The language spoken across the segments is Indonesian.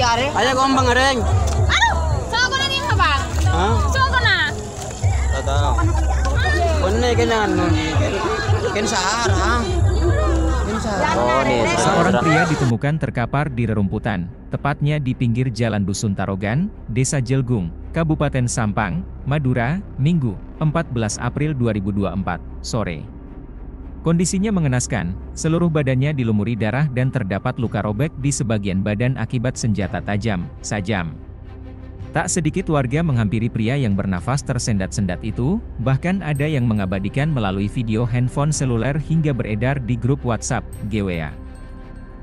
Ayo gombang reng. Aduh, ko na ha bang? Hah? Ko na? Tahu. Bener kan anu. Kan Sahara. Kan Sahara. Seorang pria ditemukan terkapar di rerumputan, tepatnya di pinggir Jalan Dusun Tarogan, Desa Jelgung, Kabupaten Sampang, Madura, Minggu, 14 April 2024, sore. Kondisinya mengenaskan, seluruh badannya dilumuri darah dan terdapat luka robek di sebagian badan akibat senjata tajam, sajam. Tak sedikit warga menghampiri pria yang bernafas tersendat-sendat itu, bahkan ada yang mengabadikan melalui video handphone seluler hingga beredar di grup WhatsApp, GWA.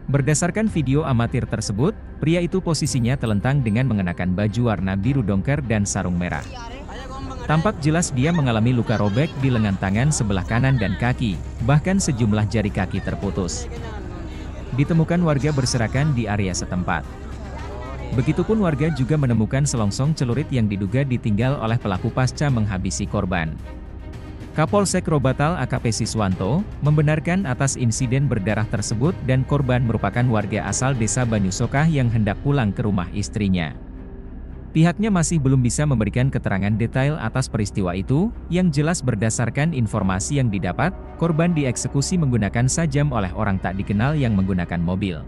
Berdasarkan video amatir tersebut, pria itu posisinya telentang dengan mengenakan baju warna biru dongker dan sarung merah. Tampak jelas dia mengalami luka robek di lengan tangan sebelah kanan dan kaki, bahkan sejumlah jari kaki terputus. Ditemukan warga berserakan di area setempat. Begitupun warga juga menemukan selongsong celurit yang diduga ditinggal oleh pelaku pasca menghabisi korban. Kapolsek Robatal AKP Siswanto, membenarkan atas insiden berdarah tersebut dan korban merupakan warga asal desa Banyusokah yang hendak pulang ke rumah istrinya. Pihaknya masih belum bisa memberikan keterangan detail atas peristiwa itu, yang jelas berdasarkan informasi yang didapat, korban dieksekusi menggunakan sajam oleh orang tak dikenal yang menggunakan mobil.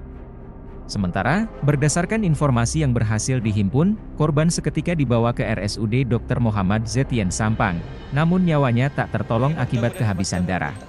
Sementara, berdasarkan informasi yang berhasil dihimpun, korban seketika dibawa ke RSUD Dr. Muhammad Zetien Sampang, namun nyawanya tak tertolong akibat kehabisan darah.